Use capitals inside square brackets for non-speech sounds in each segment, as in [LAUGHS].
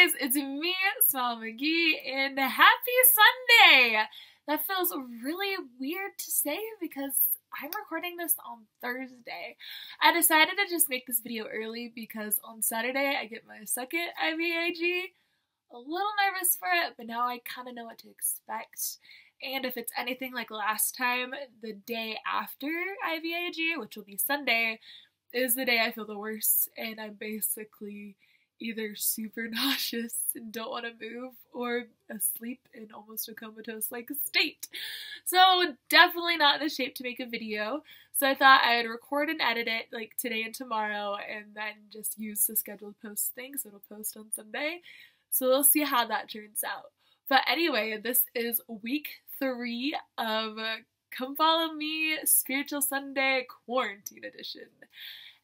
guys, it's me, Smile Magee, and happy Sunday! That feels really weird to say because I'm recording this on Thursday. I decided to just make this video early because on Saturday I get my second IVIG. A little nervous for it, but now I kind of know what to expect. And if it's anything like last time, the day after IVIG, which will be Sunday, is the day I feel the worst, and I'm basically either super [LAUGHS] nauseous and don't want to move or asleep in almost a comatose like state. So definitely not in the shape to make a video. So I thought I'd record and edit it like today and tomorrow and then just use the scheduled post thing so it'll post on Sunday. So we'll see how that turns out. But anyway, this is week three of Come Follow Me Spiritual Sunday Quarantine Edition.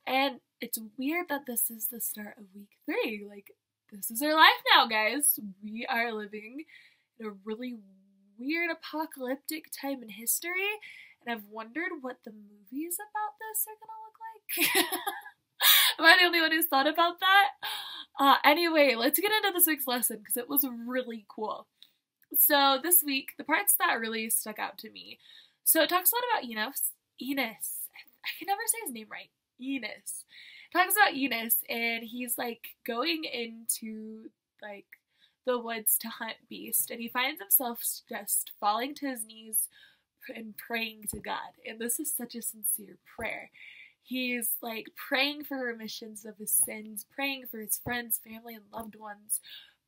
And it's weird that this is the start of week three. Like, this is our life now, guys. We are living in a really weird apocalyptic time in history, and I've wondered what the movies about this are gonna look like. [LAUGHS] Am I the only one who's thought about that? Uh, anyway, let's get into this week's lesson because it was really cool. So, this week, the parts that really stuck out to me. So, it talks a lot about Enos. Enos. I can never say his name right. Enos. Talks about Enos and he's like going into like the woods to hunt beast and he finds himself just falling to his knees and praying to God. And this is such a sincere prayer. He's like praying for remissions of his sins, praying for his friends, family, and loved ones,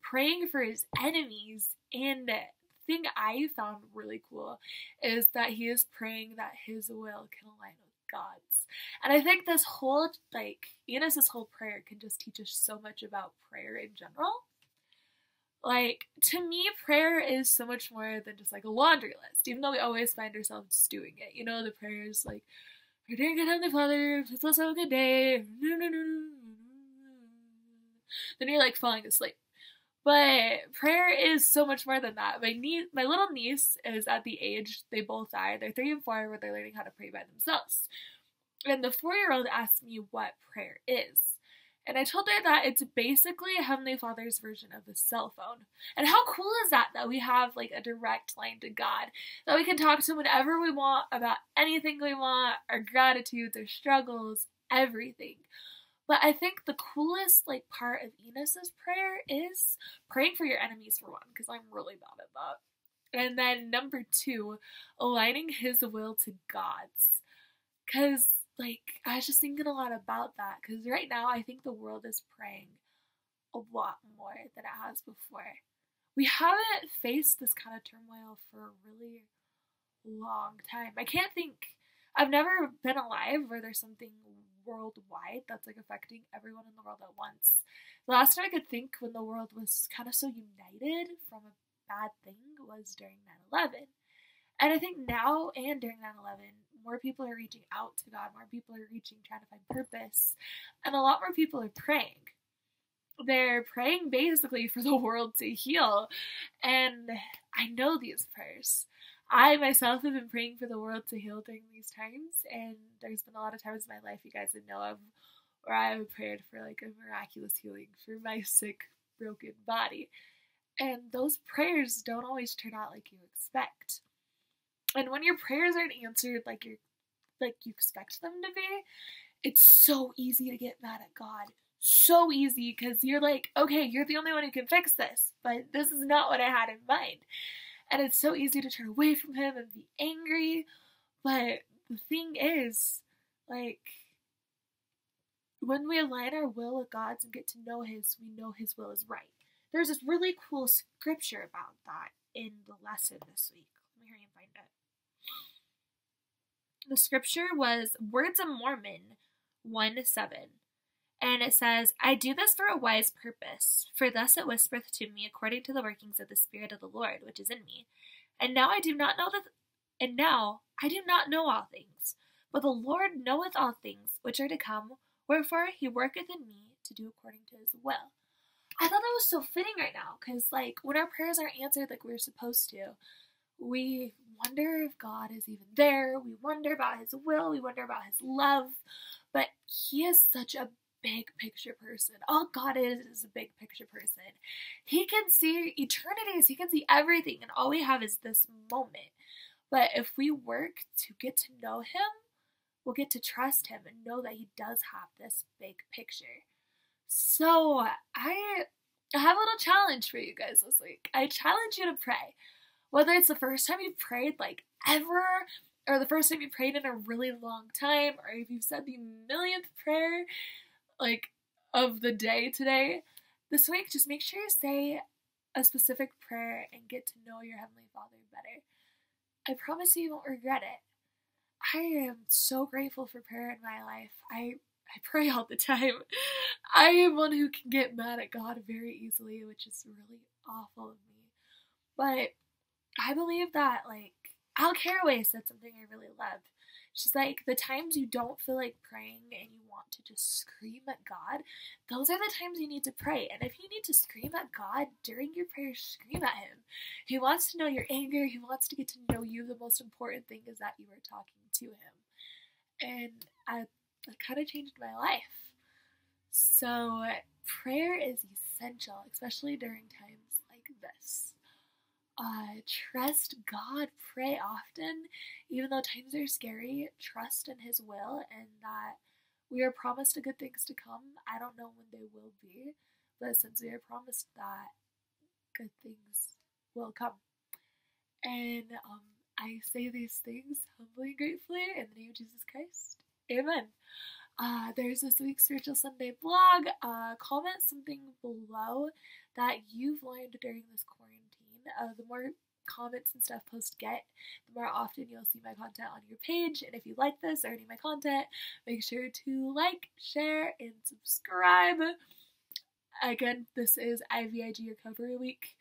praying for his enemies. And the thing I found really cool is that he is praying that his will can align with God's. And I think this whole, like, Enos's whole prayer can just teach us so much about prayer in general. Like, to me, prayer is so much more than just like a laundry list, even though we always find ourselves doing it. You know, the prayers like, Our dear God Heavenly Father, please let us have a good day. [LAUGHS] Then you're like falling asleep. But prayer is so much more than that. My niece, my little niece is at the age they both are. They're three and four, where they're learning how to pray by themselves. And the four-year-old asked me what prayer is. And I told her that it's basically a Heavenly Father's version of a cell phone. And how cool is that that we have like a direct line to God? That we can talk to Him whenever we want about anything we want, our gratitudes, our struggles, everything. But I think the coolest like part of Enos's prayer is praying for your enemies for one, because I'm really bad at that. And then number two, aligning his will to God's. Cause like I was just thinking a lot about that. Cause right now I think the world is praying a lot more than it has before. We haven't faced this kind of turmoil for a really long time. I can't think I've never been alive where there's something worldwide that's like affecting everyone in the world at once. The last time I could think when the world was kind of so united from a bad thing was during 9 11. And I think now and during 9 11, more people are reaching out to God, more people are reaching, trying to find purpose, and a lot more people are praying. They're praying basically [LAUGHS] for the world to heal. And I know these prayers. I myself have been praying for the world to heal during these times, and there's been a lot of times in my life you guys would know of where I have prayed for like a miraculous healing for my [LAUGHS] sick, broken body. And those prayers don't always turn out like you expect. And when your prayers aren't answered like you're like you expect them to be, it's so easy to get mad at God. So easy because you're like, okay, you're the only one who can fix this, but this is not what I had in mind. And it's so easy to turn away from him and be angry. But the thing is, like, when we align our will with God's and get to know His, we know His will is right. There's this really cool scripture about that in the lesson this week. Let me hurry and find it. The scripture was Words of Mormon 1 7. And it says, I do this for a wise purpose, for thus it whispereth to me according to the workings of the Spirit of the Lord which is in me. And now I do not know that and now I do not know all things, but the Lord knoweth all things which are to come, wherefore he worketh in me to do according to his will. I thought that was so fitting right now, because like when our prayers aren't answered like we're supposed to, we wonder if God is even there, we wonder about his will, we wonder about his love, but he is such a big picture person. All God is is a big picture person. He can see eternities, He can see everything, and all we have is this moment. But if we work to get to know Him, we'll get to trust Him and know that He does have this big picture. So I have a little challenge for you guys this week. I challenge you to pray. Whether it's the first time you've prayed, like ever, or the first time you prayed in a really long time, or if you've said the millionth prayer, like of the day today, this week, just make sure you say a specific prayer and get to know your Heavenly Father better. I promise you, you won't regret it. I am so grateful for prayer in my life. I I pray all the time. [LAUGHS] I am one who can get mad at God very easily, which is really awful of me. But I believe that like Al Carraway said something I really loved. She's like, the times you don't feel like praying and you want to just scream at God, those are the times you need to pray. And if you need to scream at God during your prayer, scream at Him. He wants to know your anger, He wants to get to know you. The most important thing is that you are talking to Him. And I, that kind of changed my life. So, prayer is essential, especially during times like this uh, trust God, pray often, even though times are scary, trust in His will and that we are promised a good things to come. I don't know when they will be, but since we are promised that, good things will come. And um, I say these things humbly and gratefully in the name of Jesus Christ. Amen. Uh, there's this week's Spiritual Sunday blog. Uh, comment something below that you've learned during this quarantine uh, the more comments and stuff posts get, the more often you'll see my content on your page. And if you like this or any of my content, make sure to like, share, and subscribe. Again, this is IVIG Recovery Week,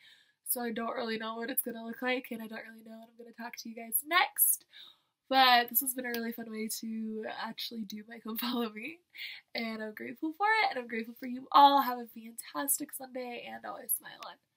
so I don't really know what it's going to look like, and I don't really know what I'm going to talk to you guys next. But this has been a really fun way to actually do my Come Follow Me. And I'm grateful for it, and I'm grateful for you all. Have a fantastic Sunday, and always smile on.